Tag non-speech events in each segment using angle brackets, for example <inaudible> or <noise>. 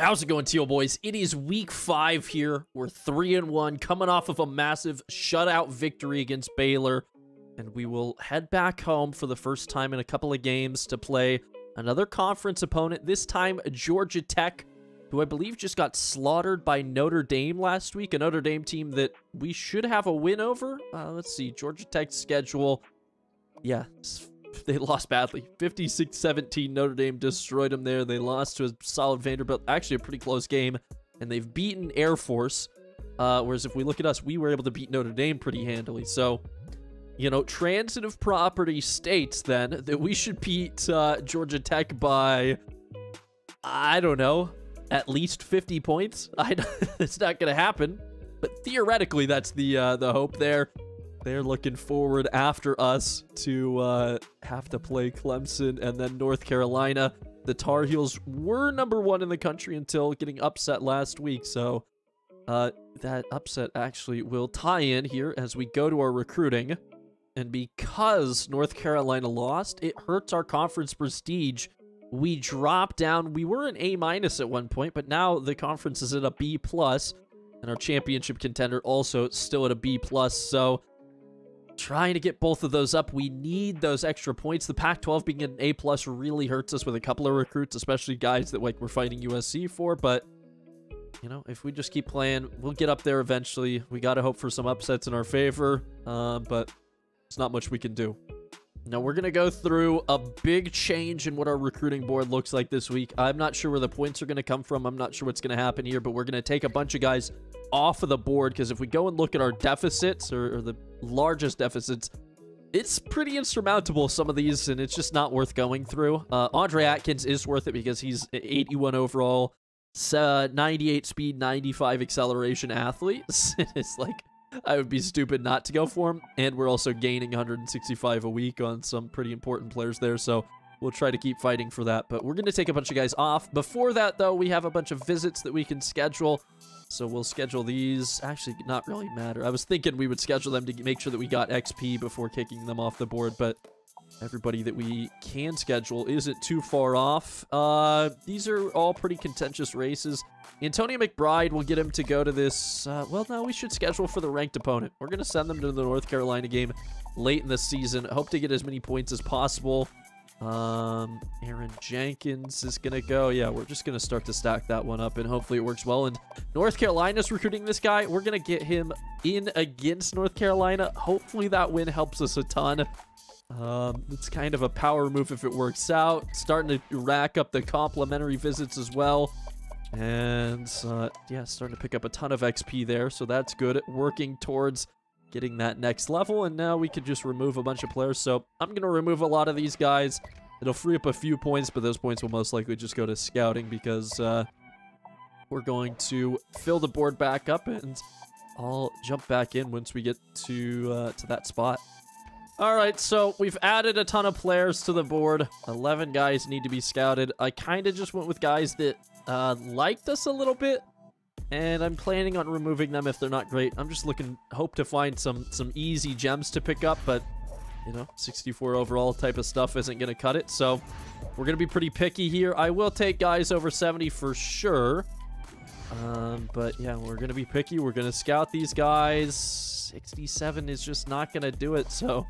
How's it going, Teal Boys? It is week five here. We're three and one, coming off of a massive shutout victory against Baylor. And we will head back home for the first time in a couple of games to play another conference opponent, this time Georgia Tech, who I believe just got slaughtered by Notre Dame last week, a Notre Dame team that we should have a win over. Uh, let's see, Georgia Tech's schedule. Yeah, they lost badly. 56-17, Notre Dame destroyed them there. They lost to a solid Vanderbilt. Actually, a pretty close game. And they've beaten Air Force. Uh, whereas if we look at us, we were able to beat Notre Dame pretty handily. So, you know, transitive property states then that we should beat uh, Georgia Tech by, I don't know, at least 50 points. <laughs> I <laughs> it's not going to happen. But theoretically, that's the uh, the hope there. They're looking forward after us to uh, have to play Clemson and then North Carolina. The Tar Heels were number one in the country until getting upset last week. So uh, that upset actually will tie in here as we go to our recruiting. And because North Carolina lost, it hurts our conference prestige. We drop down. We were an A minus at one point, but now the conference is at a B plus, and our championship contender also still at a B plus. So trying to get both of those up. We need those extra points. The Pac-12 being an A plus really hurts us with a couple of recruits, especially guys that like we're fighting USC for. But you know, if we just keep playing, we'll get up there eventually. We got to hope for some upsets in our favor, um, but it's not much we can do. Now, we're going to go through a big change in what our recruiting board looks like this week. I'm not sure where the points are going to come from. I'm not sure what's going to happen here, but we're going to take a bunch of guys off of the board because if we go and look at our deficits or, or the largest deficits, it's pretty insurmountable, some of these, and it's just not worth going through. Uh, Andre Atkins is worth it because he's 81 overall, uh, 98 speed, 95 acceleration athlete. <laughs> it's like, I would be stupid not to go for him. And we're also gaining 165 a week on some pretty important players there, so we'll try to keep fighting for that. But we're going to take a bunch of guys off. Before that, though, we have a bunch of visits that we can schedule. So we'll schedule these. Actually, not really matter. I was thinking we would schedule them to make sure that we got XP before kicking them off the board, but everybody that we can schedule isn't too far off. Uh, these are all pretty contentious races. Antonio McBride will get him to go to this. Uh, well, no, we should schedule for the ranked opponent. We're going to send them to the North Carolina game late in the season. Hope to get as many points as possible. Um, Aaron Jenkins is going to go. Yeah, we're just going to start to stack that one up, and hopefully it works well. And North Carolina's recruiting this guy. We're going to get him in against North Carolina. Hopefully that win helps us a ton. Um, it's kind of a power move if it works out. Starting to rack up the complimentary visits as well. And, uh, yeah, starting to pick up a ton of XP there, so that's good. Working towards getting that next level, and now we can just remove a bunch of players. So I'm going to remove a lot of these guys. It'll free up a few points, but those points will most likely just go to scouting because uh, we're going to fill the board back up, and I'll jump back in once we get to uh, to that spot. All right, so we've added a ton of players to the board. 11 guys need to be scouted. I kind of just went with guys that uh, liked us a little bit and I'm planning on removing them if they're not great. I'm just looking, hope to find some some easy gems to pick up, but you know, 64 overall type of stuff isn't going to cut it. So we're going to be pretty picky here. I will take guys over 70 for sure. Um, but yeah, we're going to be picky. We're going to scout these guys. 67 is just not going to do it. So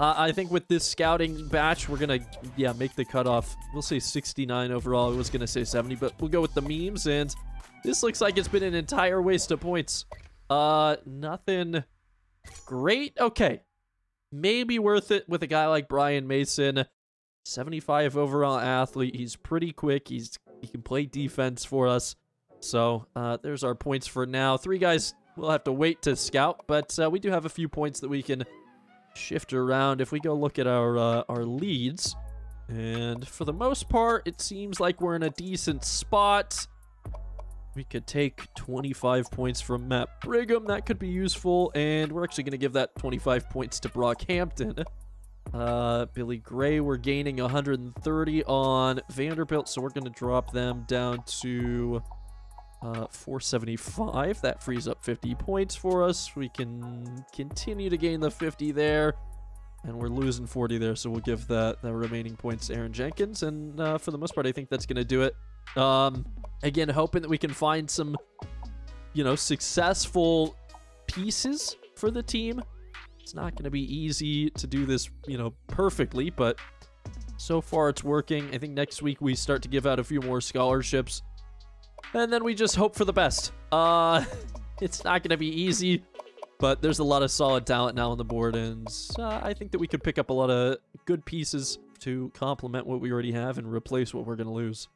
uh, I think with this scouting batch, we're going to, yeah, make the cutoff. We'll say 69 overall. I was going to say 70, but we'll go with the memes and this looks like it's been an entire waste of points. Uh, nothing great. Okay. Maybe worth it with a guy like Brian Mason. 75 overall athlete. He's pretty quick. He's He can play defense for us. So, uh, there's our points for now. Three guys we'll have to wait to scout, but uh, we do have a few points that we can shift around. If we go look at our, uh, our leads, and for the most part, it seems like we're in a decent spot. We could take 25 points from Matt Brigham. That could be useful. And we're actually going to give that 25 points to Brockhampton. Uh, Billy Gray, we're gaining 130 on Vanderbilt. So we're going to drop them down to uh, 475. That frees up 50 points for us. We can continue to gain the 50 there. And we're losing 40 there, so we'll give that the remaining points to Aaron Jenkins. And uh, for the most part, I think that's going to do it. Um, again, hoping that we can find some, you know, successful pieces for the team. It's not going to be easy to do this, you know, perfectly, but so far it's working. I think next week we start to give out a few more scholarships. And then we just hope for the best. Uh, <laughs> it's not going to be easy, but there's a lot of solid talent now on the board, and uh, I think that we could pick up a lot of good pieces to complement what we already have and replace what we're going to lose.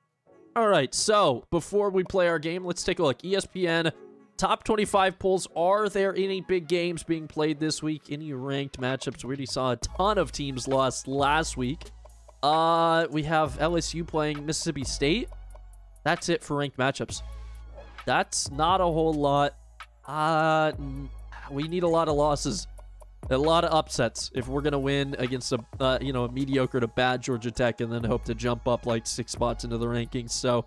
All right, so before we play our game, let's take a look. ESPN top 25 polls. Are there any big games being played this week? Any ranked matchups? We already saw a ton of teams lost last week. Uh, we have LSU playing Mississippi State. That's it for ranked matchups. That's not a whole lot. Uh, we need a lot of losses a lot of upsets if we're gonna win against a uh, you know a mediocre to bad Georgia Tech and then hope to jump up like six spots into the rankings. So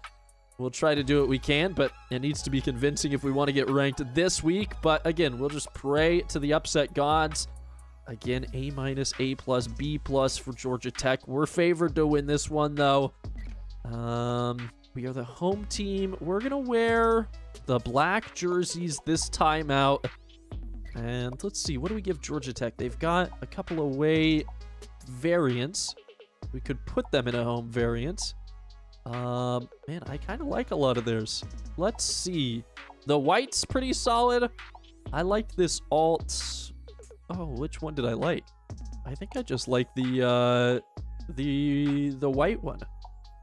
we'll try to do what we can, but it needs to be convincing if we want to get ranked this week. But again, we'll just pray to the upset gods. Again, A minus, A plus, B plus for Georgia Tech. We're favored to win this one though. Um, we are the home team. We're gonna wear the black jerseys this time out. And let's see, what do we give Georgia Tech? They've got a couple away variants. We could put them in a home variant. Um, man, I kind of like a lot of theirs. Let's see. The white's pretty solid. I like this alt. Oh, which one did I like? I think I just like the, uh, the, the white one.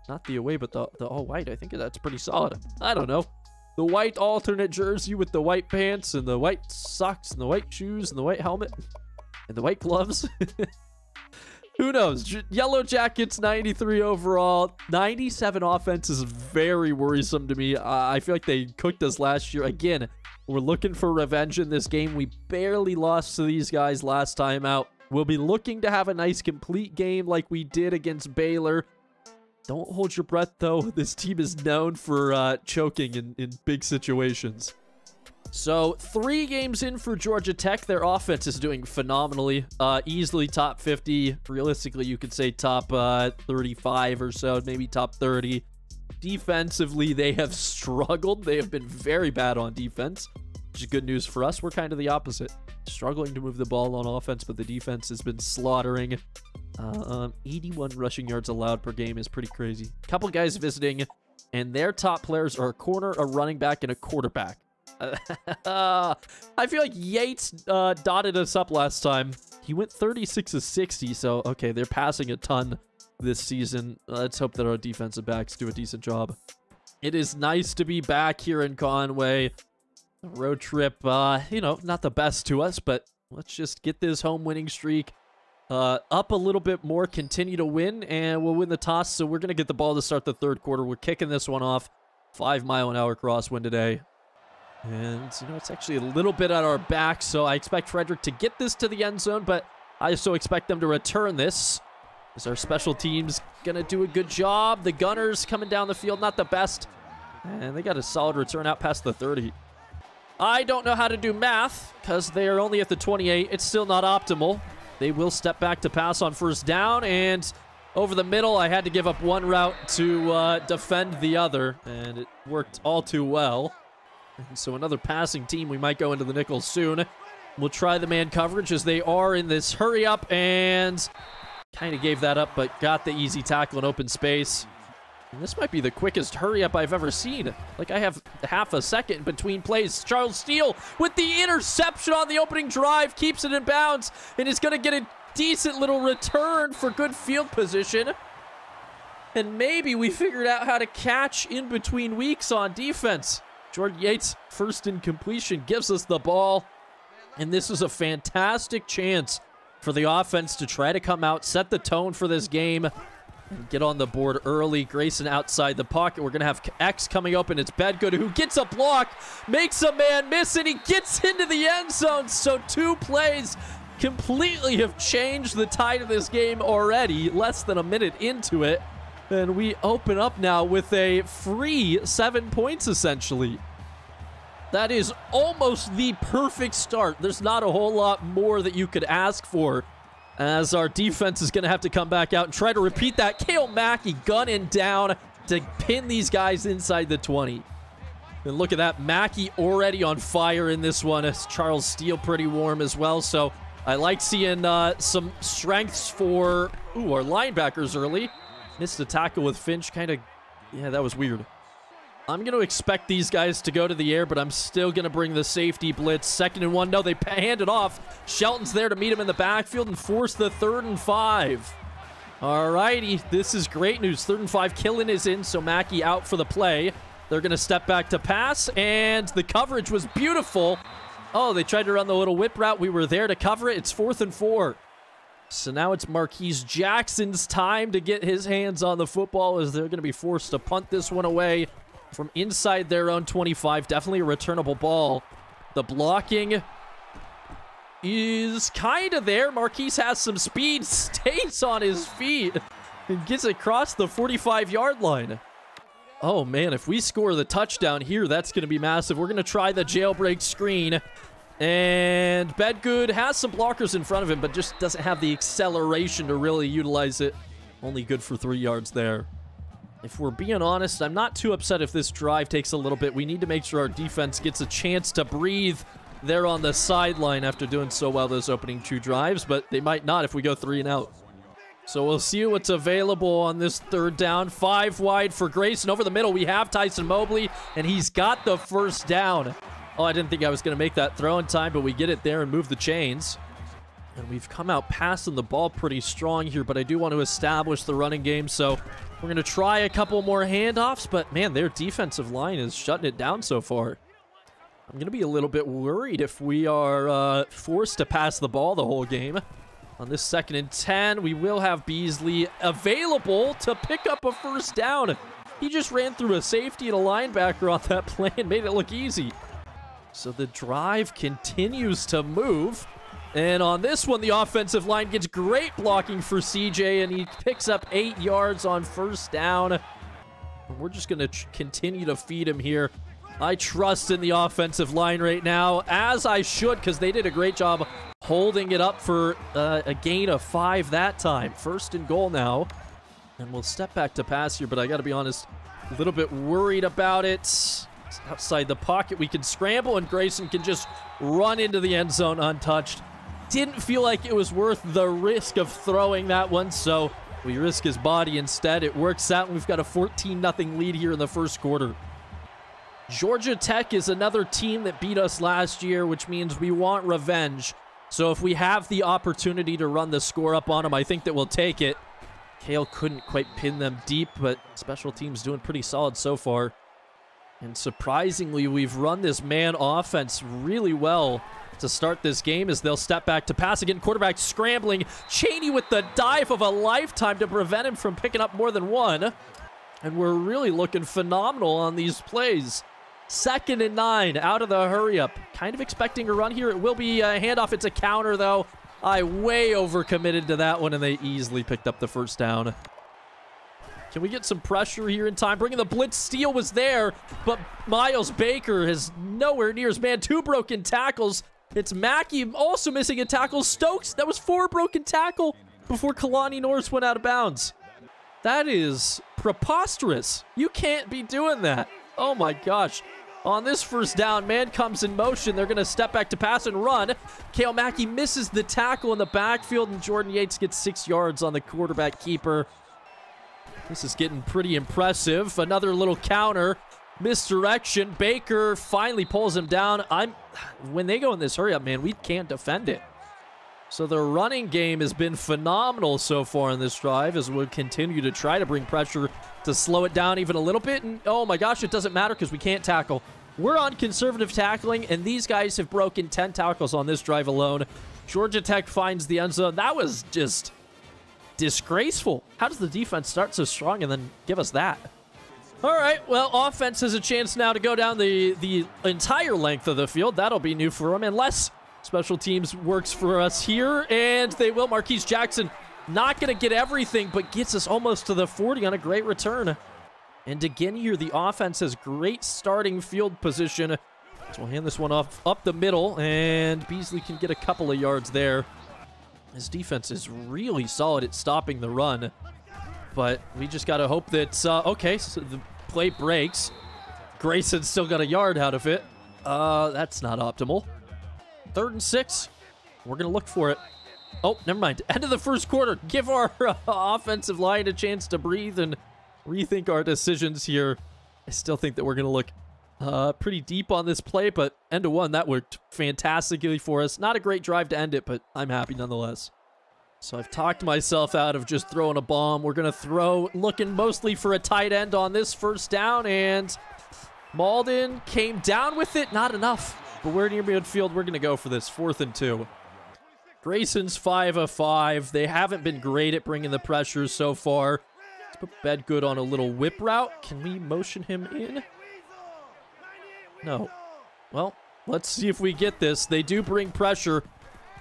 Not the away, but the, the all white. I think that's pretty solid. I don't know the white alternate jersey with the white pants and the white socks and the white shoes and the white helmet and the white gloves. <laughs> Who knows? Yellow Jackets, 93 overall. 97 offense is very worrisome to me. Uh, I feel like they cooked us last year. Again, we're looking for revenge in this game. We barely lost to these guys last time out. We'll be looking to have a nice complete game like we did against Baylor. Don't hold your breath, though. <laughs> This team is known for uh, choking in, in big situations. So, three games in for Georgia Tech. Their offense is doing phenomenally. Uh, easily top 50. Realistically, you could say top uh, 35 or so, maybe top 30. Defensively, they have <laughs> struggled. They have been very bad on defense, which is good news for us. We're kind of the opposite. Struggling to move the ball on offense, but the defense has been slaughtering. Um, 81 rushing yards allowed per game is pretty crazy. Couple guys visiting, and their top players are a corner, a running back, and a quarterback. <laughs> I feel like Yates uh, dotted us up last time. He went 36 to 60, so okay, they're passing a ton this season. Let's hope that our defensive backs do a decent job. It is nice to be back here in Conway. Road trip, uh, you know, not the best to us, but let's just get this home winning streak uh, up a little bit more, continue to win, and we'll win the toss. So we're going to get the ball to start the third quarter. We're kicking this one off. Five mile an hour crosswind today. And, you know, it's actually a little bit at our back, so I expect Frederick to get this to the end zone, but I also expect them to return this. Is our special teams going to do a good job? The Gunners coming down the field, not the best. And they got a solid return out past the 30. I don't know how to do math because they are only at the 28. It's still not optimal. They will step back to pass on first down, and over the middle, I had to give up one route to uh, defend the other, and it worked all too well. And so another passing team. We might go into the nickel soon. We'll try the man coverage as they are in this hurry up, and kind of gave that up, but got the easy tackle in open space. This might be the quickest hurry up I've ever seen. Like I have half a second between plays. Charles Steele with the interception on the opening drive keeps it in bounds and is going to get a decent little return for good field position. And maybe we figured out how to catch in between weeks on defense. Jordan Yates, first in completion, gives us the ball. And this is a fantastic chance for the offense to try to come out, set the tone for this game, Get on the board early. Grayson outside the pocket. We're going to have X coming up, and It's Bedgood who gets a block, makes a man miss, and he gets into the end zone. So two plays completely have changed the tide of this game already. Less than a minute into it. And we open up now with a free seven points, essentially. That is almost the perfect start. There's not a whole lot more that you could ask for as our defense is going to have to come back out and try to repeat that. Kale Mackey gunning down to pin these guys inside the 20. And look at that. Mackey already on fire in this one. Charles Steele pretty warm as well. So I like seeing uh, some strengths for ooh, our linebackers early. Missed a tackle with Finch. Kind of, yeah, that was weird. I'm going to expect these guys to go to the air, but I'm still going to bring the safety blitz. Second and one. No, they hand it off. Shelton's there to meet him in the backfield and force the third and five. All righty. This is great news. Third and five. Killen is in, so Mackey out for the play. They're going to step back to pass, and the coverage was beautiful. Oh, they tried to run the little whip route. We were there to cover it. It's fourth and four. So now it's Marquise Jackson's time to get his hands on the football as they're going to be forced to punt this one away from inside their own 25. Definitely a returnable ball. The blocking is kind of there. Marquise has some speed, <laughs> stays on his feet, and gets across the 45-yard line. Oh, man, if we score the touchdown here, that's going to be massive. We're going to try the jailbreak screen. And Bedgood has some blockers in front of him, but just doesn't have the acceleration to really utilize it. Only good for three yards there. If we're being honest, I'm not too upset if this drive takes a little bit. We need to make sure our defense gets a chance to breathe there on the sideline after doing so well those opening two drives, but they might not if we go three and out. So we'll see what's available on this third down. Five wide for Grayson. Over the middle, we have Tyson Mobley, and he's got the first down. Oh, I didn't think I was going to make that throw in time, but we get it there and move the chains. And we've come out passing the ball pretty strong here, but I do want to establish the running game, so we're going to try a couple more handoffs, but man, their defensive line is shutting it down so far. I'm going to be a little bit worried if we are uh, forced to pass the ball the whole game. On this second and 10, we will have Beasley available to pick up a first down. He just ran through a safety and a linebacker on that <laughs> play and made it look easy. So the drive continues to move. And on this one, the offensive line gets great blocking for CJ, and he picks up eight yards on first down. We're just going to continue to feed him here. I trust in the offensive line right now, as I should, because they did a great job holding it up for uh, a gain of five that time. First and goal now. And we'll step back to pass here, but I got to be honest, a little bit worried about it outside the pocket. We can scramble, and Grayson can just run into the end zone untouched. Didn't feel like it was worth the risk of throwing that one, so we risk his body instead. It works out, and we've got a 14-0 lead here in the first quarter. Georgia Tech is another team that beat us last year, which means we want revenge. So if we have the opportunity to run the score up on them, I think that we'll take it. Kale couldn't quite pin them deep, but special teams doing pretty solid so far. And surprisingly, we've run this man offense really well to start this game as they'll step back to pass again. Quarterback scrambling. Cheney with the dive of a lifetime to prevent him from picking up more than one. And we're really looking phenomenal on these plays. Second and nine out of the hurry up. Kind of expecting a run here. It will be a handoff. It's a counter, though. I way overcommitted to that one, and they easily picked up the first down. Can we get some pressure here in time? Bringing the blitz. Steele was there, but Miles Baker is nowhere near his man. Two broken tackles. It's Mackey also missing a tackle. Stokes, that was four broken tackle before Kalani Norris went out of bounds. That is preposterous. You can't be doing that. Oh my gosh. On this first down, man comes in motion. They're going to step back to pass and run. Kale Mackey misses the tackle in the backfield, and Jordan Yates gets six yards on the quarterback keeper. This is getting pretty impressive. Another little counter. Misdirection. Baker finally pulls him down. I'm when they go in this hurry up, man, we can't defend it. So the running game has been phenomenal so far in this drive as we continue to try to bring pressure to slow it down even a little bit. And oh my gosh, it doesn't matter because we can't tackle. We're on conservative tackling, and these guys have broken 10 tackles on this drive alone. Georgia Tech finds the end zone. That was just disgraceful. How does the defense start so strong and then give us that? All right, well, offense has a chance now to go down the, the entire length of the field. That'll be new for them, unless special teams works for us here. And they will. Marquise Jackson not going to get everything, but gets us almost to the 40 on a great return. And again here, the offense has great starting field position. So we'll hand this one off up the middle, and Beasley can get a couple of yards there. His defense is really solid at stopping the run. But we just got to hope that, uh, okay, so the play breaks. Grayson still got a yard out of it. Uh, that's not optimal. Third and six. We're going to look for it. Oh, never mind. End of the first quarter. Give our uh, offensive line a chance to breathe and rethink our decisions here. I still think that we're going to look uh, pretty deep on this play, but end of one, that worked fantastically for us. Not a great drive to end it, but I'm happy nonetheless. So I've talked myself out of just throwing a bomb. We're going to throw, looking mostly for a tight end on this first down, and Malden came down with it. Not enough, but we're near midfield. We're going to go for this, fourth and two. Grayson's 5 of 5. They haven't been great at bringing the pressure so far. Let's put Bedgood on a little whip route. Can we motion him in? No. Well, let's see if we get this. They do bring pressure.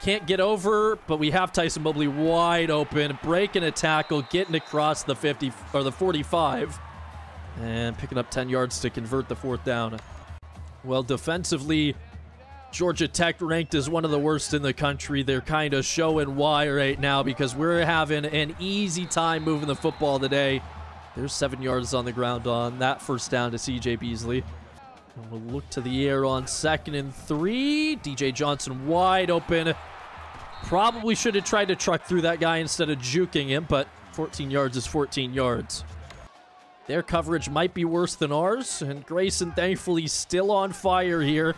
Can't get over, but we have Tyson Mobley wide open, breaking a tackle, getting across the 50 or the 45, and picking up 10 yards to convert the fourth down. Well, defensively, Georgia Tech ranked as one of the worst in the country. They're kind of showing why right now because we're having an easy time moving the football today. There's seven yards on the ground on that first down to CJ Beasley. And we'll look to the air on second and three. DJ Johnson wide open. Probably should have tried to truck through that guy instead of juking him, but 14 yards is 14 yards. Their coverage might be worse than ours, and Grayson thankfully still on fire here.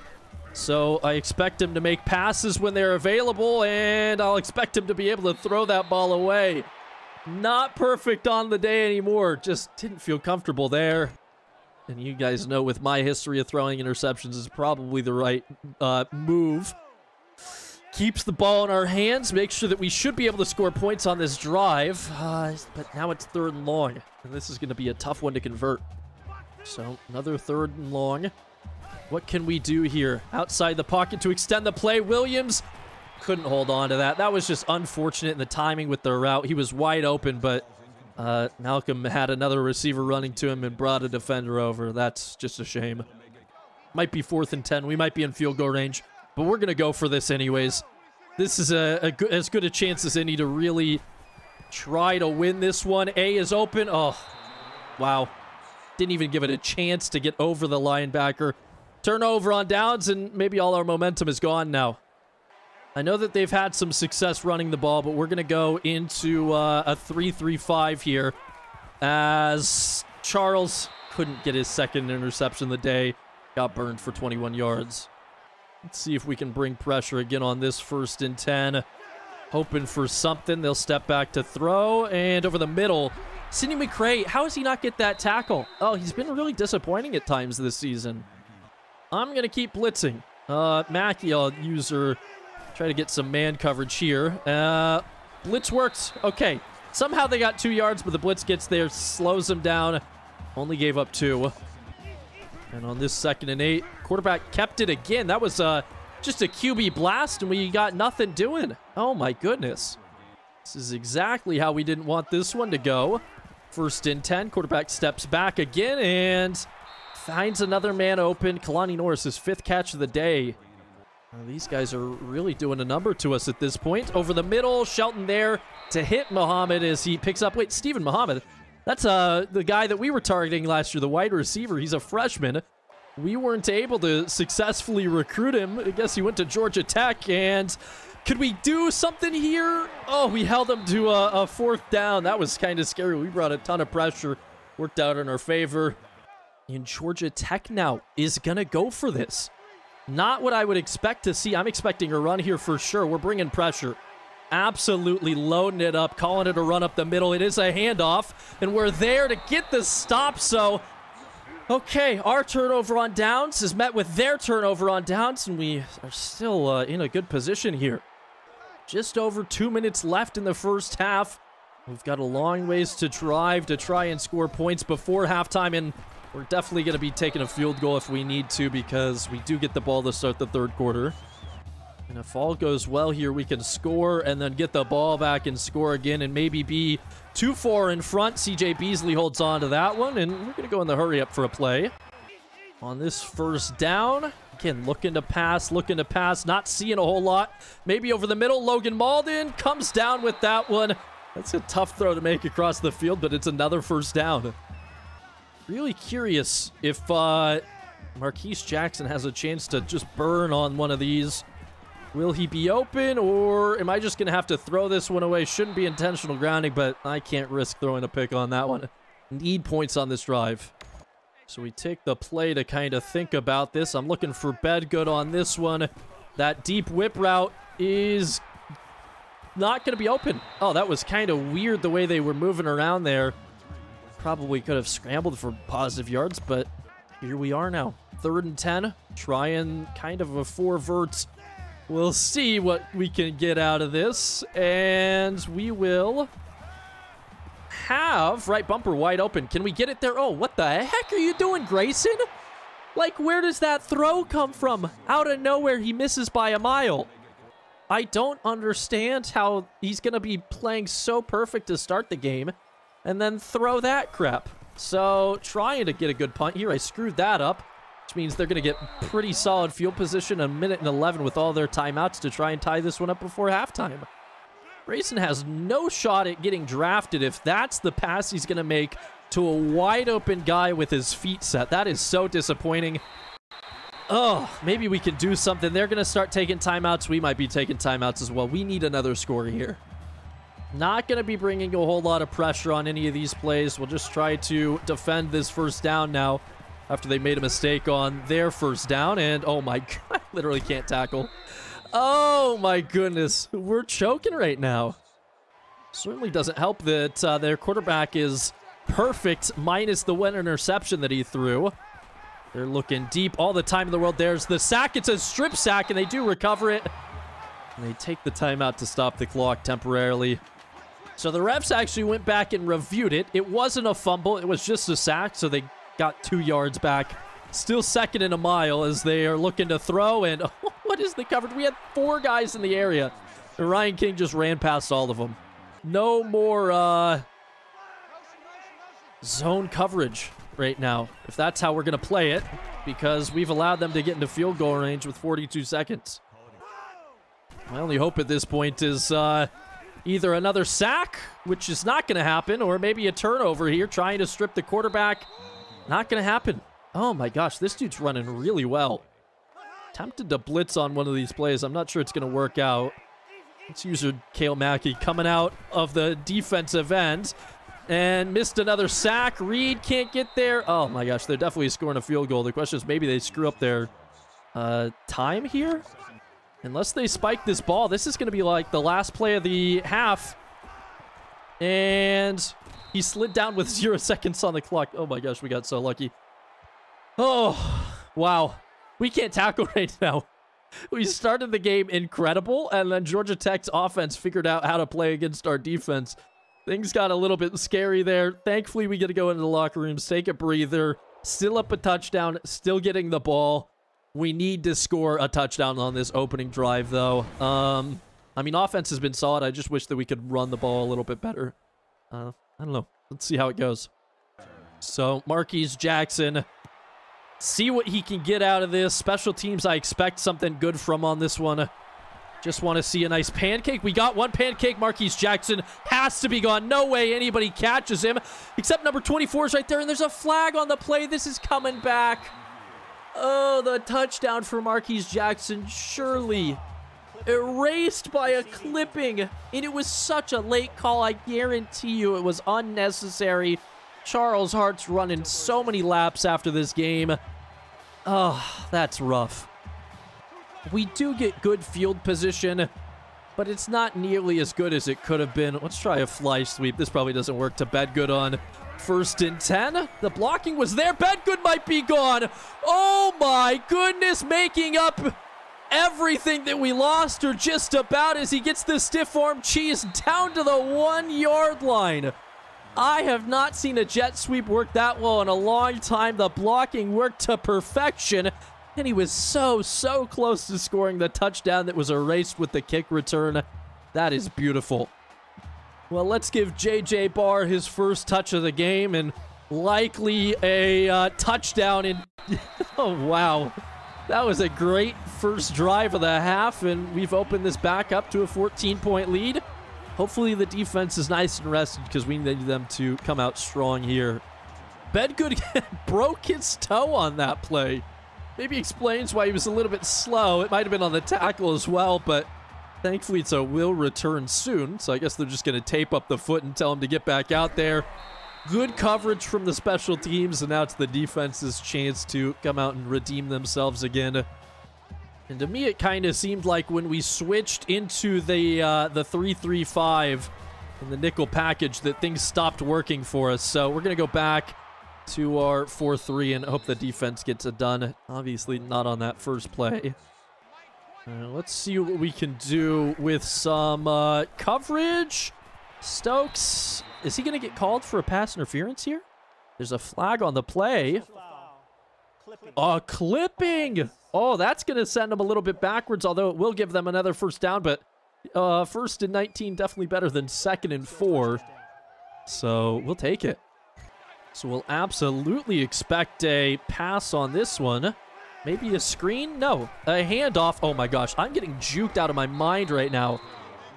So I expect him to make passes when they're available, and I'll expect him to be able to throw that ball away. Not perfect on the day anymore. Just didn't feel comfortable there. And you guys know with my history of throwing interceptions is probably the right uh, move. Keeps the ball in our hands. Make sure that we should be able to score points on this drive. Uh, but now it's third and long. And this is going to be a tough one to convert. So another third and long. What can we do here? Outside the pocket to extend the play. Williams couldn't hold on to that. That was just unfortunate in the timing with the route. He was wide open, but uh, Malcolm had another receiver running to him and brought a defender over. That's just a shame. Might be fourth and 10. We might be in field goal range, but we're going to go for this anyways. This is a, a good, as good a chance as any to really try to win this one. A is open. Oh, wow. Didn't even give it a chance to get over the linebacker. Turnover on downs, and maybe all our momentum is gone now. I know that they've had some success running the ball, but we're going to go into uh, a 3-3-5 here as Charles couldn't get his second interception of the day. Got burned for 21 yards. Let's see if we can bring pressure again on this first and 10. Hoping for something. They'll step back to throw. And over the middle, Sidney McCray, how does he not get that tackle? Oh, he's been really disappointing at times this season. I'm going to keep blitzing. Uh, Mackey, I'll use her Try to get some man coverage here. Uh, blitz works. Okay. Somehow they got two yards, but the blitz gets there, slows them down. Only gave up two. And on this second and eight, quarterback kept it again. That was uh, just a QB blast, and we got nothing doing. Oh, my goodness. This is exactly how we didn't want this one to go. First and 10, quarterback steps back again and finds another man open. Kalani Norris, fifth catch of the day. Well, these guys are really doing a number to us at this point. Over the middle, Shelton there to hit Muhammad as he picks up. Wait, Stephen Muhammad. That's uh, the guy that we were targeting last year, the wide receiver. He's a freshman. We weren't able to successfully recruit him. I guess he went to Georgia Tech. And could we do something here? Oh, we held him to a, a fourth down. That was kind of scary. We brought a ton of pressure. Worked out in our favor. And Georgia Tech now is going to go for this. Not what I would expect to see. I'm expecting a run here for sure. We're bringing pressure. Absolutely loading it up, calling it a run up the middle. It is a handoff, and we're there to get the stop. So, okay, our turnover on downs is met with their turnover on downs, and we are still uh, in a good position here. Just over two minutes left in the first half. We've got a long ways to drive to try and score points before halftime, and we're definitely going to be taking a field goal if we need to because we do get the ball to start the third quarter. And if all goes well here, we can score and then get the ball back and score again and maybe be too far in front. CJ Beasley holds on to that one, and we're going to go in the hurry up for a play. On this first down, again, looking to pass, looking to pass, not seeing a whole lot. Maybe over the middle, Logan Malden comes down with that one. That's a tough throw to make across the field, but it's another first down. Really curious if uh, Marquise Jackson has a chance to just burn on one of these. Will he be open, or am I just going to have to throw this one away? Shouldn't be intentional grounding, but I can't risk throwing a pick on that one. Need points on this drive. So we take the play to kind of think about this. I'm looking for Bedgood on this one. That deep whip route is not going to be open. Oh, that was kind of weird the way they were moving around there. Probably could have scrambled for positive yards, but here we are now. Third and 10. Trying kind of a four vert. We'll see what we can get out of this. And we will have right bumper wide open. Can we get it there? Oh, what the heck are you doing, Grayson? Like, where does that throw come from? Out of nowhere, he misses by a mile. I don't understand how he's going to be playing so perfect to start the game and then throw that crap. So, trying to get a good punt here. I screwed that up which means they're going to get pretty solid field position a minute and 11 with all their timeouts to try and tie this one up before halftime. Grayson has no shot at getting drafted if that's the pass he's going to make to a wide open guy with his feet set. That is so disappointing. Oh, maybe we can do something. They're going to start taking timeouts. We might be taking timeouts as well. We need another score here. Not going to be bringing a whole lot of pressure on any of these plays. We'll just try to defend this first down now after they made a mistake on their first down. And oh my <laughs> god, I literally can't tackle. Oh my goodness, we're choking right now. Certainly doesn't help that uh, their quarterback is perfect minus the one interception that he threw. They're looking deep all the time in the world. There's the sack. It's a strip sack, and they do recover it. And they take the timeout to stop the clock temporarily. So the refs actually went back and reviewed it. It wasn't a fumble. It was just a sack, so they got two yards back. Still second in a mile as they are looking to throw. And <laughs> what is the coverage? We had four guys in the area. And Ryan King just ran past all of them. No more uh, zone coverage right now, if that's how we're going to play it, because we've allowed them to get into field goal range with 42 seconds. My only hope at this point is uh, either another sack, which is not going to happen, or maybe a turnover here, trying to strip the quarterback not going to happen. Oh my gosh, this dude's running really well. Tempted to blitz on one of these plays. I'm not sure it's going to work out. It's user Kale Mackey coming out of the defensive end and missed another sack. Reed can't get there. Oh my gosh, they're definitely scoring a field goal. The question is maybe they screw up their uh, time here. Unless they spike this ball, this is going to be like the last play of the half. And he slid down with <laughs> zero seconds on the clock. Oh my gosh, we got so lucky. Oh, wow. We can't tackle <laughs> right now. We started the game incredible, and then Georgia Tech's offense figured out how to play against our defense. Things got a little bit scary there. Thankfully, we get to go into the locker rooms, take a breather, still up a touchdown, still getting the ball. We need to score a touchdown on this opening drive, though. Um, I mean, offense has been solid. I just wish that we could run the ball a little bit better. Uh, I don't know. Let's see how it goes. So, Marquise Jackson, see what he can get out of this. Special teams, I expect something good from on this one. Just want to see a nice pancake. We got one pancake. Marquise Jackson has to be gone. No way anybody catches him, except number 24 is right there, and there's a flag on the play. This is coming back. Oh, the touchdown for Marquise Jackson. Surely erased by a clipping. And it was such a late call. I guarantee you it was unnecessary. Charles Hart's running so many laps after this game. Oh, that's rough. We do get good field position, but it's not nearly as good as it could have been. Let's try a fly sweep. This probably doesn't work to Bedgood on first and 10. The blocking was there. Bedgood might be gone. Oh my goodness, making up everything that we lost or just about as he gets the stiff arm cheese down to the one yard line. I have not seen a jet sweep work that well in a long time. The blocking worked to perfection. And he was so, so close to scoring the touchdown that was erased with the kick return. That is beautiful. Well, let's give J.J. Barr his first touch of the game and likely a uh, touchdown in... <laughs> oh, wow. That was a great first drive of the half, and we've opened this back up to a 14-point lead. Hopefully the defense is nice and rested because we need them to come out strong here. Bedgood <laughs> broke his toe on that play. Maybe explains why he was a little bit slow. It might have been on the tackle as well, but thankfully it's a will return soon. So I guess they're just going to tape up the foot and tell him to get back out there. Good coverage from the special teams, and now it's the defense's chance to come out and redeem themselves again. And to me, it kind of seemed like when we switched into the uh, the three three five in the nickel package that things stopped working for us. So we're gonna go back to our 4-3 and hope the defense gets it done. Obviously not on that first play. Uh, let's see what we can do with some uh, coverage. Stokes, is he going to get called for a pass interference here? There's a flag on the play. A clipping. Oh, that's going to send them a little bit backwards, although it will give them another first down. But uh, first and 19, definitely better than second and four. So we'll take it. So we'll absolutely expect a pass on this one. Maybe a screen? No, a handoff. Oh my gosh, I'm getting juked out of my mind right now.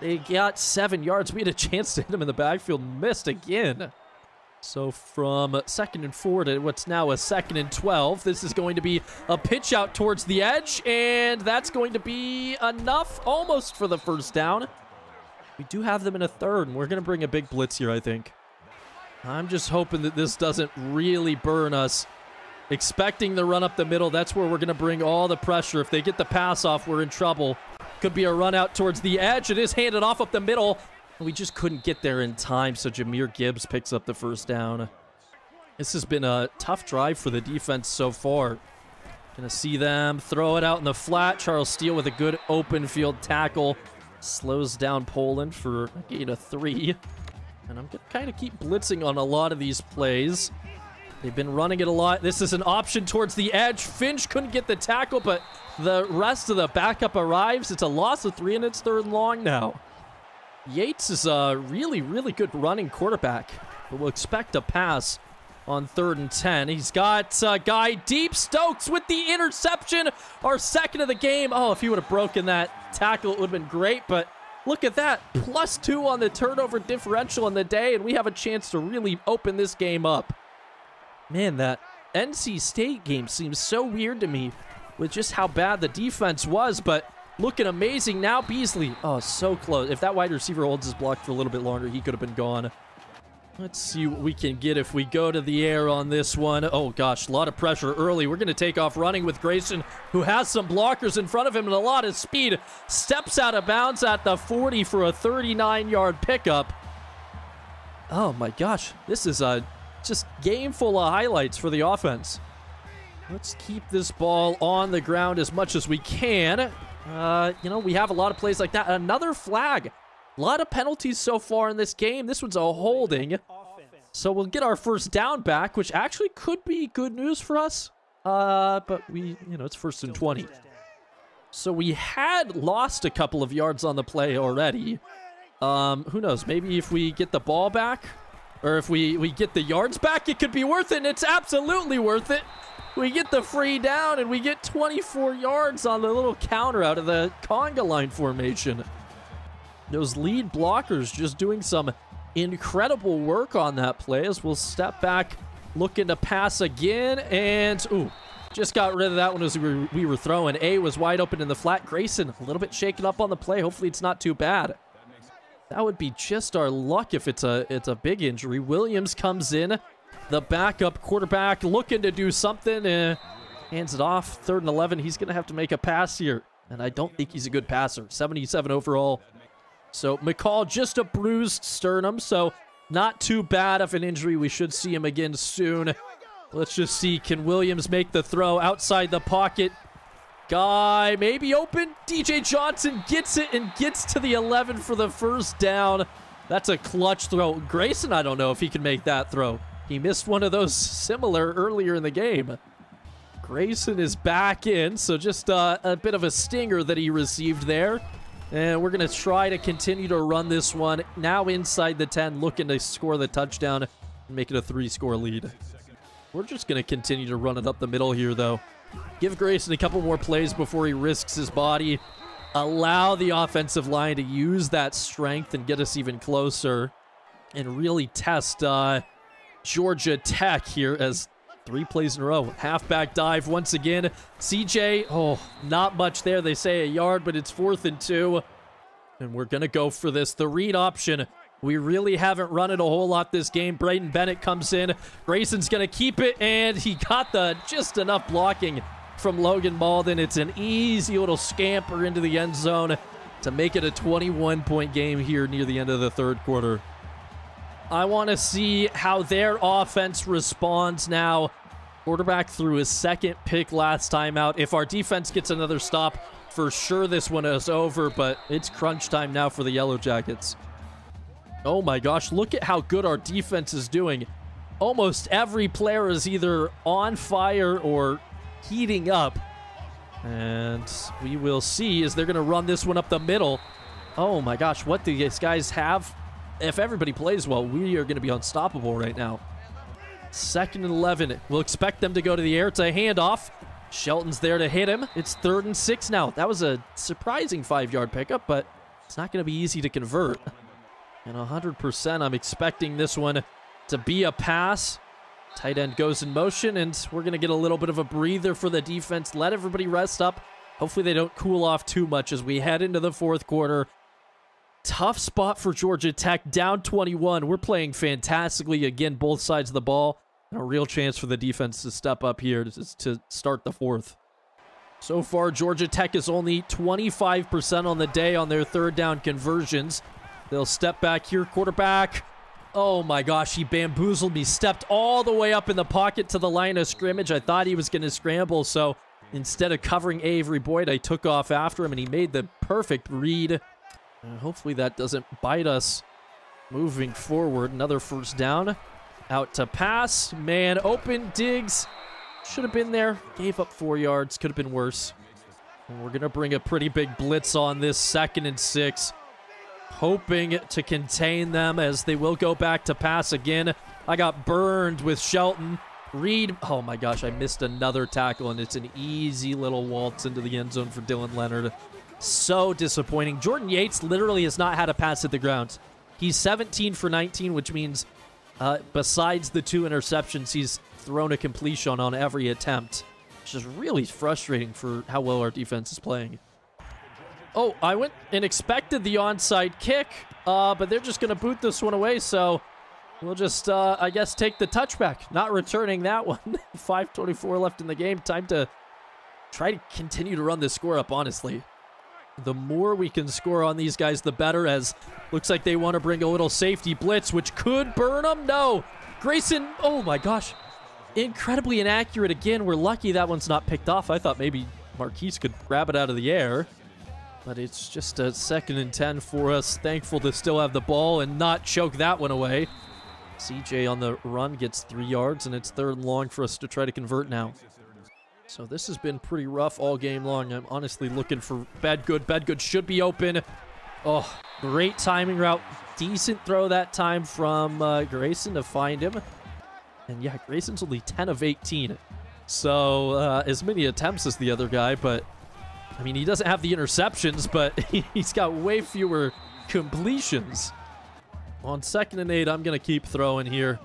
They got seven yards. We had a <laughs> chance to hit him in the backfield. Missed again. So from second and four to what's now a second and 12, this is going to be a pitch out towards the edge, and that's going to be enough almost for the first down. We do have them in a third, and we're going to bring a big blitz here, I think. I'm just hoping that this doesn't really burn us. Expecting the run up the middle, that's where we're going to bring all the pressure. If they get the pass off, we're in trouble. Could be a run out towards the edge. It is handed off up the middle. We just couldn't get there in time, so Jahmyr Gibbs picks up the first down. This has been a tough drive for the defense so far. Gonna see them throw it out in the flat. Charles Steele with a good open field tackle. Slows down Poland for a gain of three. And I'm gonna kind of keep blitzing on a lot of these plays. They've been running it a lot. This is an option towards the edge. Finch couldn't get the tackle, but the rest of the backup arrives. It's a loss of three, and it's third and long now. Yates is a really, really good running quarterback. But we'll expect a pass on third and 10. He's got a guy deep. Stokes with the interception. Our second of the game. Oh, if he would have broken that tackle, it would have been great. But look at that. Plus two on the turnover differential in the day. And we have a chance to really open this game up. Man, that NC State game seems so weird to me with just how bad the defense was. But looking amazing now. Beasley, oh, so close. If that wide receiver holds his block for a little bit longer, he could have been gone. Let's see what we can get if we go to the air on this one. Oh, gosh, a lot of pressure early. We're going to take off running with Grayson, who has some blockers in front of him and a lot of speed. Steps out of bounds at the 40 for a 39-yard pickup. Oh, my gosh. This is a just game full of highlights for the offense. Let's keep this ball on the ground as much as we can. Uh, you know, we have a lot of plays like that. Another flag. A lot of penalties so far in this game. This one's a holding. So we'll get our first down back, which actually could be good news for us. Uh, but we, you know, it's first and 20. So we had lost a couple of yards on the play already. Um, who knows? Maybe if we get the ball back, or if we, we get the yards back, it could be worth it, and it's absolutely worth it. We get the free down, and we get 24 yards on the little counter out of the conga line formation. Those lead blockers just doing some incredible work on that play as we'll step back, looking to pass again, and ooh, just got rid of that one as we were, we were throwing. A was wide open in the flat. Grayson a little bit shaken up on the play. Hopefully it's not too bad. That would be just our luck if it's a it's a big injury. Williams comes in, the backup quarterback looking to do something. Uh, hands it off. Third and 11. He's going to have to make a pass here. And I don't think he's a good passer. 77 overall. So McCall just a bruised sternum, so not too bad of an injury. We should see him again soon. Let's just see. Can Williams make the throw outside the pocket? Guy maybe open. DJ Johnson gets it and gets to the 11 for the first down. That's a clutch throw. Grayson, I don't know if he can make that throw. He missed one of those similar earlier in the game. Grayson is back in, so just uh, a bit of a stinger that he received there. And we're going to try to continue to run this one. Now inside the 10, looking to score the touchdown and make it a three-score lead. We're just going to continue to run it up the middle here, though. Give Grayson a couple more plays before he risks his body. allow the offensive line to use that strength and get us even closer and really test uh, Georgia Tech here as three plays in a row. Halfback dive once again. CJ, oh, not much there. They say a yard, but it's fourth and two. And we're going to go for this. The read option. We really haven't run it a whole lot this game. Braydon Bennett comes in. Grayson's going to keep it, and he got the just enough blocking from Logan Malden. It's an easy little scamper into the end zone to make it a 21-point game here near the end of the third quarter. I want to see how their offense responds now. Quarterback threw his second pick last time out. If our defense gets another stop, for sure this one is over, but it's crunch time now for the Yellow Jackets. Oh my gosh, look at how good our defense is doing. Almost every player is either on fire or heating up. And we will see as they're going to run this one up the middle. Oh my gosh, what do these guys have? If everybody plays well, we are going to be unstoppable right now. Second and 11. We'll expect them to go to the air. It's a handoff. Shelton's there to hit him. It's third and six now. That was a surprising five-yard pickup, but it's not going to be easy to convert. <laughs> And 100%, I'm expecting this one to be a pass. Tight end goes in motion, and we're going to get a little bit of a breather for the defense. Let everybody rest up. Hopefully they don't cool off too much as we head into the fourth quarter. Tough spot for Georgia Tech, down 21. We're playing fantastically again, both sides of the ball. And a real chance for the defense to step up here to, to start the fourth. So far, Georgia Tech is only 25% on the day on their third down conversions. They'll step back here, quarterback. Oh my gosh, he bamboozled me. Stepped all the way up in the pocket to the line of scrimmage. I thought he was going to scramble, so instead of covering Avery Boyd, I took off after him, and he made the perfect read. Hopefully that doesn't bite us moving forward. Another first down. Out to pass. Man open. Diggs should have been there. Gave up four yards. Could have been worse. And we're going to bring a pretty big blitz on this second and six. Hoping to contain them as they will go back to pass again. I got burned with Shelton. Reed. Oh my gosh, I missed another tackle, and it's an easy little waltz into the end zone for Dylan Leonard. So disappointing. Jordan Yates literally has not had a pass at the ground. He's 17 for 19, which means uh, besides the two interceptions, he's thrown a completion on every attempt. Which is really frustrating for how well our defense is playing. Oh, I went and expected the onside kick, uh, but they're just going to boot this one away, so we'll just, uh, I guess, take the touchback. Not returning that <laughs> one. 5.24 left in the game. Time to try to continue to run this score up, honestly. The more we can score on these guys, the better, as looks like they want to bring a little safety blitz, which could burn them. No. Grayson, oh my gosh. Incredibly inaccurate again. We're lucky that one's not picked off. I thought maybe Marquise could grab it out of the air. But it's just a second and 10 for us. Thankful to still have the ball and not choke that one away. CJ on the run gets three yards, and it's third and long for us to try to convert now. So this has been pretty rough all game long. I'm honestly looking for bad good. Bad good should be open. Oh, great timing route. Decent throw that time from uh, Grayson to find him. And yeah, Grayson's only 10 of 18. So uh, as many attempts as the other guy, but I mean, he doesn't have the interceptions, but <laughs> he's got way fewer completions. On second and eight, I'm going to keep throwing here.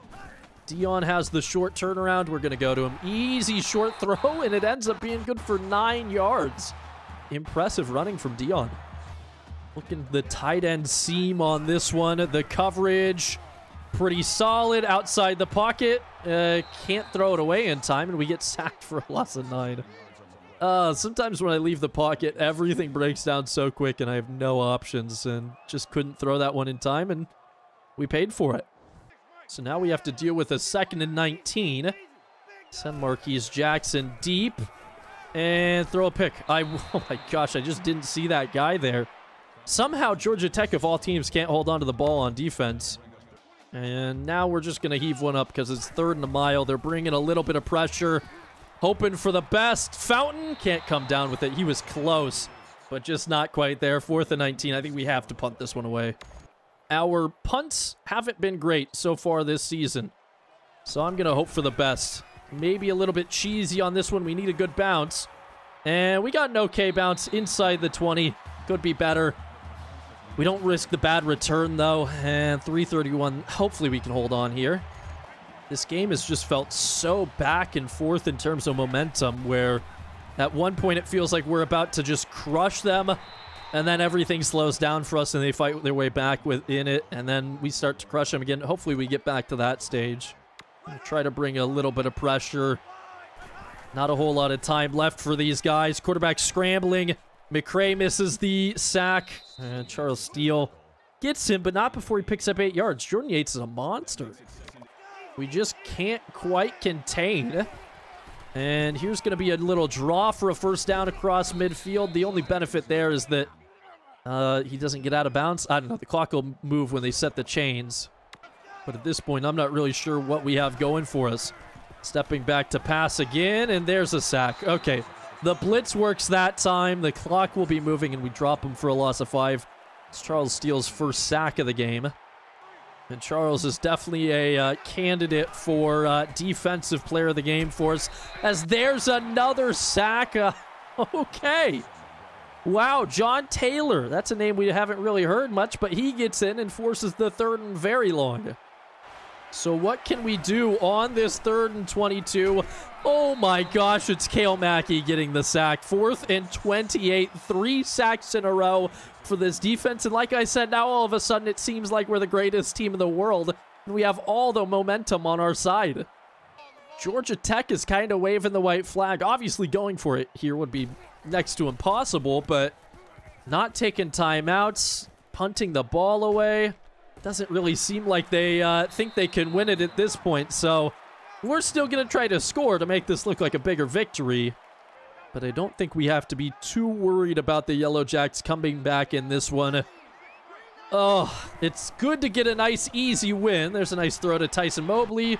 Dion has the short turnaround. We're going to go to him. Easy short throw, and it ends up being good for nine yards. Impressive running from Dion. Looking the tight end seam on this one. The coverage, pretty solid outside the pocket. Uh, can't throw it away in time, and we get sacked for a loss of nine. Uh, sometimes when I leave the pocket, everything breaks down so quick, and I have no options, and just couldn't throw that one in time, and we paid for it. So now we have to deal with a second and 19. Send Marquise Jackson deep. And throw a pick. I, <laughs> oh my gosh, I just didn't see that guy there. Somehow Georgia Tech, of all teams, can't hold on to the ball on defense. And now we're just going to heave one up because it's third and a mile. They're bringing a little bit of pressure. Hoping for the best. Fountain can't come down with it. He was close, but just not quite there. Fourth and 19. I think we have to punt this one away. Our punts haven't been great so far this season. So I'm going to hope for the best. Maybe a little bit cheesy on this one. We need a good bounce. And we got an okay bounce inside the 20. Could be better. We don't risk the bad return, though. And 331, hopefully we can hold on here. This game has just felt so back and forth in terms of momentum, where at one point it feels like we're about to just crush them, and then everything slows down for us and they fight their way back within it, and then we start to crush them again. Hopefully we get back to that stage. Try to bring a little bit of pressure. Not a whole lot of time left for these guys. Quarterback scrambling. McCray misses the sack. And Charles Steele gets him, but not before he picks up eight yards. Jordan Yates is a monster. We just can't quite contain. And here's going to be a little draw for a first down across midfield. The only benefit there is that uh, he doesn't get out of bounds. I don't know. The clock will move when they set the chains. But at this point, I'm not really sure what we have going for us. Stepping back to pass again, and there's a sack. Okay, the blitz works that time. The clock will be moving, and we drop him for a loss of five. It's Charles Steele's first sack of the game. And Charles is definitely a uh, candidate for uh, defensive player of the game for us. As there's another sack. Uh, <laughs> okay. Wow, John Taylor. That's a name we haven't really heard much, but he gets in and forces the third and very long. So what can we do on this third and 22? Oh my gosh, it's Kale Mackey getting the sack. Fourth and 28, three sacks in a row for this defense. And like I said, now all of a sudden it seems like we're the greatest team in the world. And we have all the momentum on our side. Georgia Tech is kind of waving the white flag. Obviously going for it here would be next to impossible, but not taking timeouts, punting the ball away. Doesn't really seem like they uh, think they can win it at this point, so we're still going to try to score to make this look like a bigger victory. But I don't think we have to be too worried about the Yellow Jacks coming back in this one. Oh, it's good to get a nice, easy win. There's a nice throw to Tyson Mobley.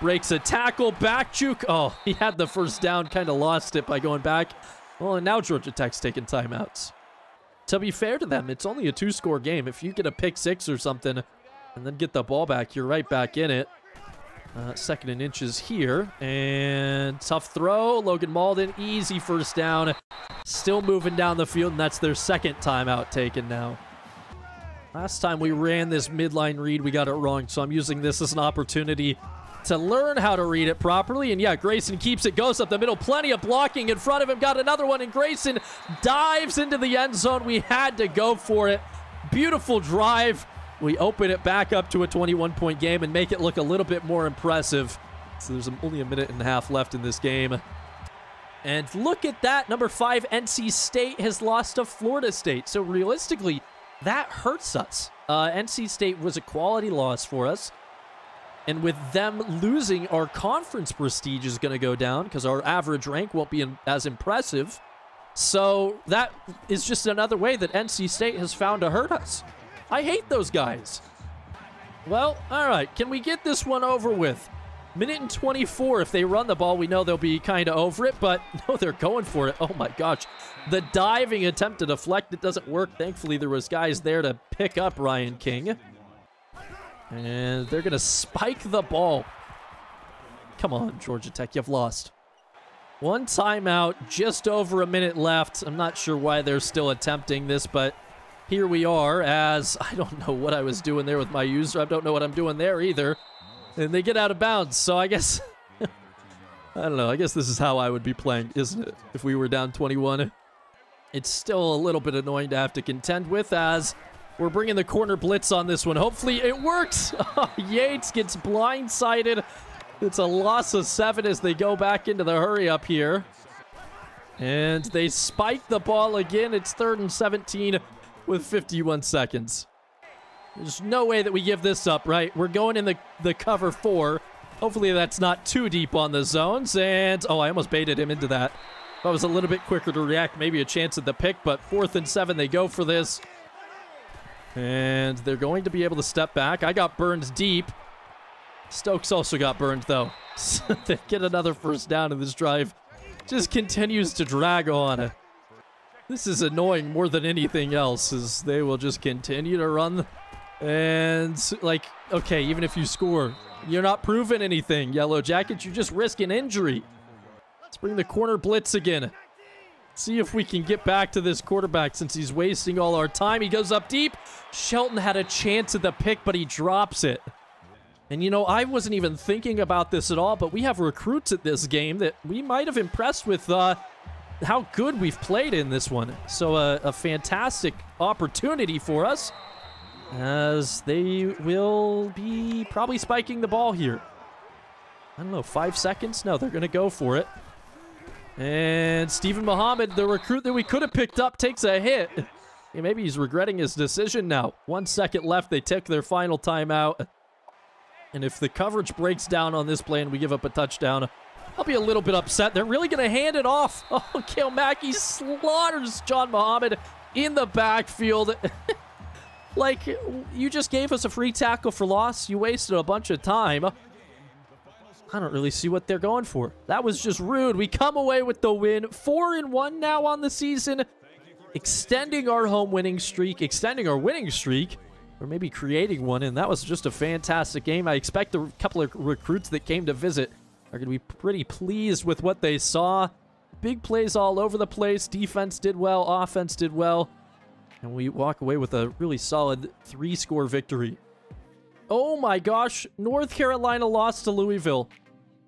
Breaks a tackle, back juke. Oh, <laughs> he had the first down, kind of lost it by going back. Well, and now Georgia Tech's taking timeouts to be fair to them, it's only a two-score game. If you get a pick six or something and then get the ball back, you're right back in it. Uh, second and inches here. And tough throw. Logan Malden, easy first down. Still moving down the field, and that's their second timeout taken now. Last time we ran this midline read, we got it wrong, so I'm using this as an opportunity to learn how to read it properly. And yeah, Grayson keeps it, goes up the middle. Plenty of blocking in front of him. Got another one, and Grayson dives into the end zone. We had to go for it. Beautiful drive. We open it back up to a 21-point game and make it look a little bit more impressive. So there's only a minute and a half left in this game. And look at that. Number five, NC State has lost to Florida State. So realistically, that hurts us. Uh, NC State was a quality loss for us. And with them losing, our conference prestige is going to go down because our average rank won't be in, as impressive. So that is just another way that NC State has found to hurt us. I hate those guys. Well, all right. Can we get this one over with? Minute and 24. If they run the ball, we know they'll be kind of over it, but <laughs> no, they're going for it. Oh my gosh. The diving attempt to deflect, it doesn't work. Thankfully, there was guys there to pick up Ryan King. And they're going to spike the ball. Come on, Georgia Tech, you've lost. One timeout, just over a minute left. I'm not sure why they're still attempting this, but here we are as I don't know what I was doing there with my user. I don't know what I'm doing there either. And they get out of bounds, so I guess... <laughs> I don't know. I guess this is how I would be playing, isn't it? If we were down 21. It's still a little bit annoying to have to contend with as we're bringing the corner blitz on this one. Hopefully it works. <laughs> Oh, Yates gets blindsided. It's a loss of seven as they go back into the hurry up here. And they spike the ball again. It's third and 17 with 51 seconds. There's no way that we give this up, right? We're going in the, the cover four. Hopefully that's not too deep on the zones. And, oh, I almost baited him into that. If I was a little bit quicker to react, maybe a chance at the pick. But fourth and seven, they go for this. And they're going to be able to step back. I got burned deep. Stokes also got burned, though. <laughs> they get another first down in this drive. Just continues to drag on. This is annoying more than anything else, as they will just continue to run. And, like, okay, even if you score, you're not proving anything, Yellow Jackets. You're just risking injury. Let's bring the corner blitz again. See if we can get back to this quarterback since he's wasting all our time. He goes up deep. Shelton had a chance at the pick, but he drops it. And you know, I wasn't even thinking about this at all, but we have recruits at this game that we might have impressed with uh, how good we've played in this one. So uh, a fantastic opportunity for us as they will be probably spiking the ball here. I don't know, five seconds? No, they're going to go for it. And Stephen Muhammad, the recruit that we could have picked up, takes a hit. Yeah, maybe he's regretting his decision now. One second left. They take their final timeout. And if the coverage breaks down on this play and we give up a touchdown, I'll be a little bit upset. They're really going to hand it off. <laughs> Oh, Kale Mackey slaughters John Muhammad in the backfield. <laughs> like, you just gave us a free tackle for loss. You wasted a bunch of time. I don't really see what they're going for. That was just rude. We come away with the win. Four and one now on the season. Extending our home winning streak. Extending our winning streak. Or maybe creating one. And that was just a fantastic game. I expect a couple of recruits that came to visit are going to be pretty pleased with what they saw. Big plays all over the place. Defense did well. Offense did well. And we walk away with a really solid three-score victory. Oh my gosh, North Carolina lost to Louisville.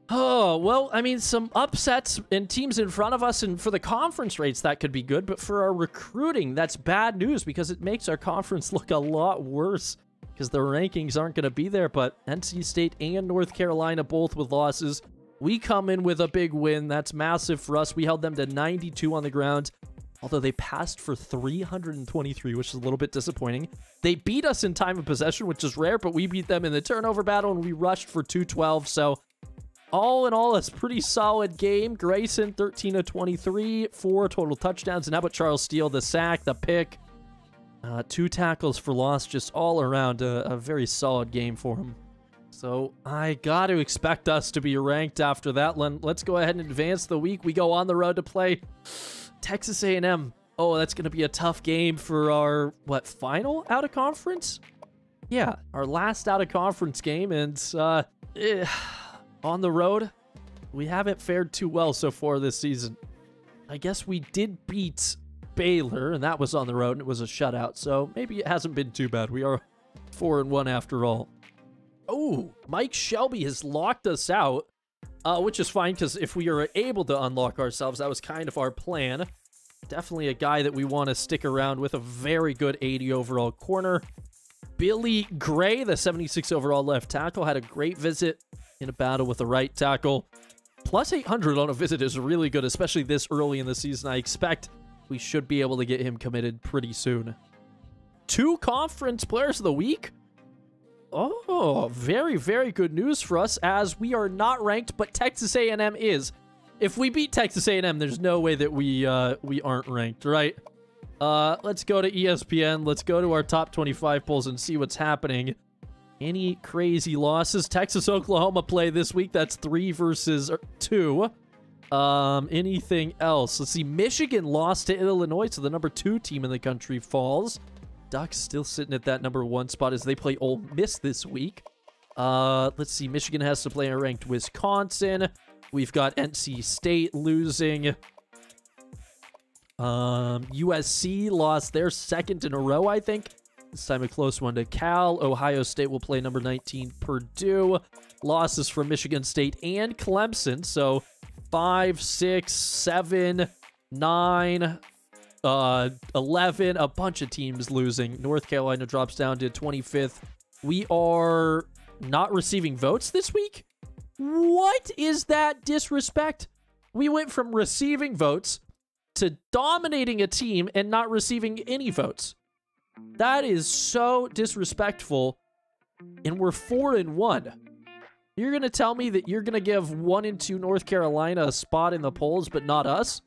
Oh, well, I mean, some upsets and teams in front of us, and for the conference rates, that could be good. But for our recruiting, that's bad news because it makes our conference <laughs> look a lot worse because the rankings aren't going to be there. But NC State and North Carolina both with losses. We come in with a big win. That's massive for us. We held them to 92 on the ground although they passed for 323, which is a little bit disappointing. They beat us in time of possession, which is rare, but we beat them in the turnover battle, and we rushed for 212, so all in all, it's a pretty solid game. Grayson, 13 of 23, four total touchdowns, and how about Charles Steele, the sack, the pick, uh, two tackles for loss, just all around a, a very solid game for him. So I got to expect us to be ranked after that. Let's go ahead and advance the week. We go on the road to play Texas A&M. Oh, that's going to be a tough game for our, what, final out of conference? Yeah, our last out of conference game. And uh, eh, on the road, we haven't fared too well so far this season. I guess we did beat Baylor, and that was on the road, and it was a shutout. So maybe it hasn't been too bad. We are 4 and one after all. Oh, Mike Shelby has locked us out uh, which is fine because if we are able to unlock ourselves, that was kind of our plan. Definitely a guy that we want to stick around with a very good 80 overall corner. Billy Gray, the 76 overall left tackle, had a great visit in a battle with the right tackle. Plus 800 on a visit is really good, especially this early in the season. I expect we should be able to get him committed pretty soon. Two conference players of the week? Oh, very, very good news for us as we are not ranked, but Texas A&M is. If we beat Texas A&M, there's no way that we uh, we aren't ranked, right? Uh, let's go to ESPN. Let's go to our top 25 polls and see what's happening. Any crazy losses? Texas Oklahoma play this week. That's three versus two. Um, anything else? Let's see. Michigan lost to Illinois, so the number two team in the country falls. Ducks still sitting at that number one spot as they play Ole Miss this week. Uh, let's see. Michigan has to play a ranked Wisconsin. We've got NC State losing. Um, USC lost their second in a row, I think. This time a close one to Cal. Ohio State will play number 19 Purdue. Losses for Michigan State and Clemson. So five, six, seven, nine, uh, 11, a bunch of teams losing. North Carolina drops down to 25th. We are not receiving votes this week? What is that disrespect? We went from receiving votes to dominating a team and not receiving any votes. That is so disrespectful. And we're 4 and 1. You're going to tell me that you're going to give 1 and 2 North Carolina a spot in the polls, but not us?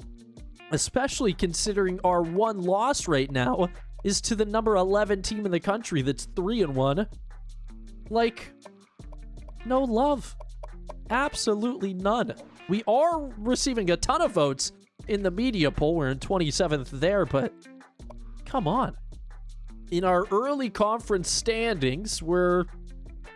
Especially considering our one loss right now is to the number 11 team in the country that's 3 and 1. Like no love. Absolutely none. We are receiving a ton of votes in the media poll. We're in 27th there, but come on. In our early conference standings, we're,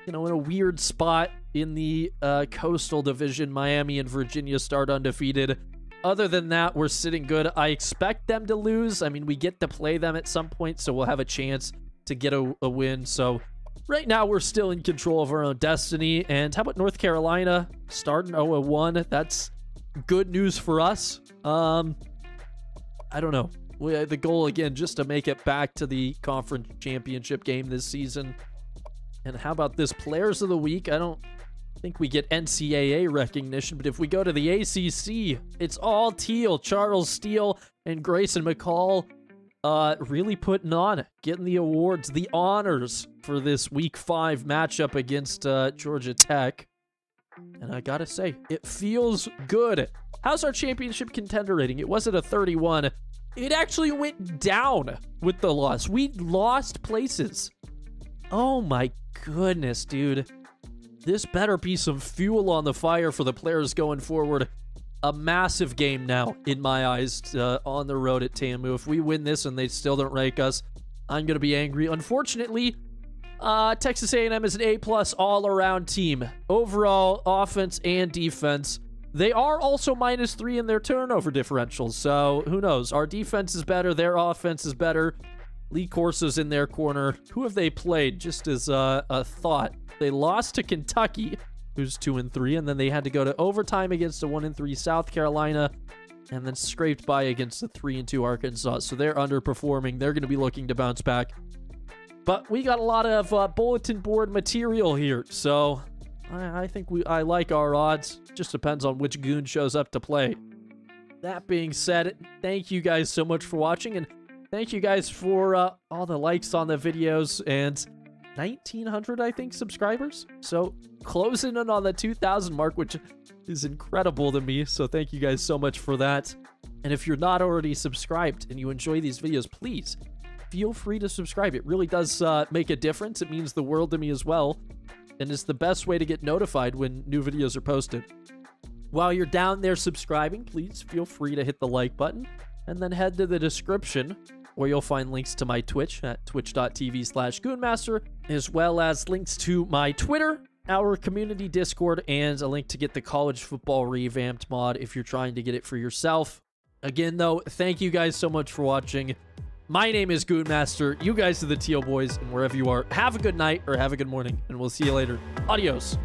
you know, in a weird spot in the uh, Coastal Division. Miami and Virginia start undefeated. Other than that, we're sitting good. I expect them to lose. I mean, we get to play them at some point, so we'll have a chance to get a, a win. So right now, we're still in control of our own destiny. And how about North Carolina starting 0-1? That's good news for us. Um, I don't know. We, the goal again, just to make it back to the conference championship game this season. And how about this players of the week? I don't think we get NCAA recognition, but if we go to the ACC, it's all teal. Charles Steele and Grayson McCall uh, really putting on, getting the awards, the honors for this week five matchup against uh, Georgia Tech. And I gotta say, it feels good. How's our championship contender rating? It wasn't a 31. It actually went down with the loss. We lost places. Oh my goodness, dude. This better be some fuel on the fire for the players going forward. A massive game now, in my eyes, uh, on the road at TAMU. If we win this and they still don't rank us, I'm going to be angry. Unfortunately, uh, Texas A&M is an A-plus all-around team. Overall, offense and defense. They are also minus three in their turnover differentials, so who knows? Our defense is better, their offense is better. Lee Corso's in their corner. Who have they played? Just as uh, a thought, they lost to Kentucky, who's two and three, and then they had to go to overtime against a one and three South Carolina, and then scraped by against the three and two Arkansas. So they're underperforming. They're going to be looking to bounce back. But we got a lot of uh, bulletin board material here, so I, I think we I like our odds. Just depends on which goon shows up to play. That being said, thank you guys so much for watching, and thank you guys for uh, all the likes on the videos and 1900 I think subscribers. So closing in on the 2000 mark, which is incredible to me. So thank you guys so much for that. And if you're not already subscribed and you enjoy these videos, please feel free to subscribe. It really does uh, make a difference. It means the world to me as well. And it's the best way to get notified when new videos are posted. While you're down there subscribing, please feel free to hit the like button and then head to the description where you'll find links to my Twitch at twitch.tv slash goonmaster, as well as links to my Twitter, our community Discord, and a link to get the college football revamped mod if you're trying to get it for yourself. Again, though, thank you guys so much for watching. My name is Goonmaster. You guys are the Teal Boys, and wherever you are, have a good night or have a good morning, and we'll see you later. Adios.